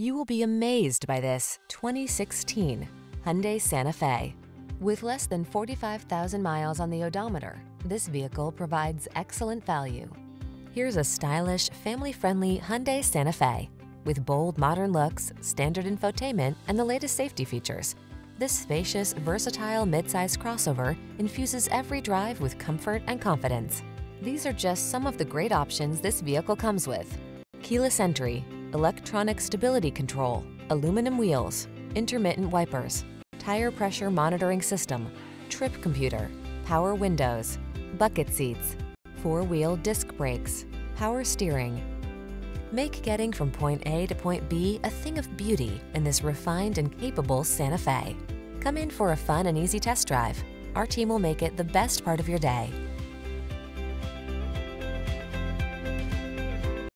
You will be amazed by this 2016 Hyundai Santa Fe. With less than 45,000 miles on the odometer, this vehicle provides excellent value. Here's a stylish, family-friendly Hyundai Santa Fe. With bold modern looks, standard infotainment, and the latest safety features, this spacious, versatile midsize crossover infuses every drive with comfort and confidence. These are just some of the great options this vehicle comes with. Keyless entry, electronic stability control, aluminum wheels, intermittent wipers, tire pressure monitoring system, trip computer, power windows, bucket seats, four-wheel disc brakes, power steering. Make getting from point A to point B a thing of beauty in this refined and capable Santa Fe. Come in for a fun and easy test drive. Our team will make it the best part of your day.